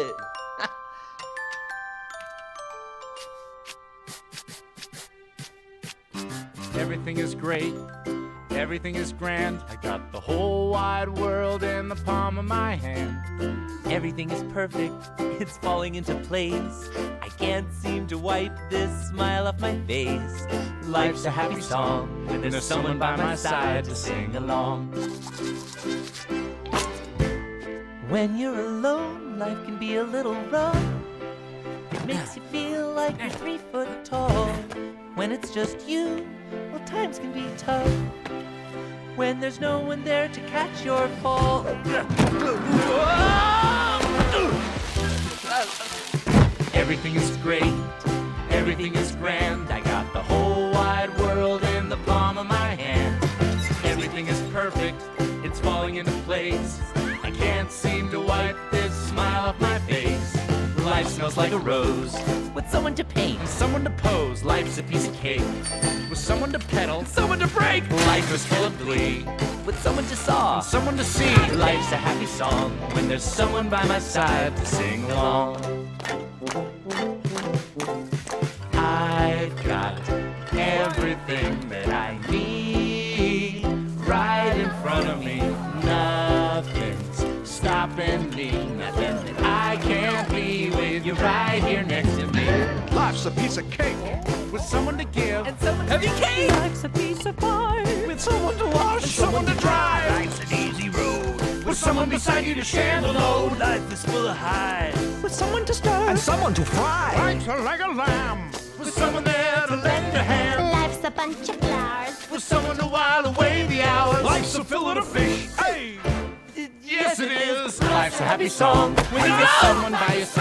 it. Everything is great. Everything is grand. I got the whole wide world in the palm of my hand. Everything is perfect, it's falling into place. I can't seem to wipe this smile off my face. Life's a happy song when there's someone by my side to sing along. When you're alone, life can be a little rough. It makes you feel like you're three foot tall. When it's just you, well, times can be tough. When there's no one there to catch your fall. Everything is great. Everything is grand. I got the whole wide world in the palm of my hand. Everything is perfect. It's falling into place. Can't seem to wipe this smile off my face. Life smells like a rose. With someone to paint, Someone to pose. Life's a piece of cake. With someone to pedal. someone to brake, Life is full of glee. with someone to saw. Someone to see. Life's a happy song when there's someone by my side to sing along. I've got everything that stopping me. Nothing I can't be with you right here next to me. Life's a piece of cake With someone to give, And someone heavy cake. Life's a piece of pie. with someone to wash, someone to drive, Life's an easy road with someone beside you to share the load. Life is full of highs. With someone to stir. and someone to fry. Life's like a lamb with someone there to lend a hand. Life's a bunch of flowers. With someone to while away the hours. Life's a fillet of fish. A happy song when you get someone by yourself.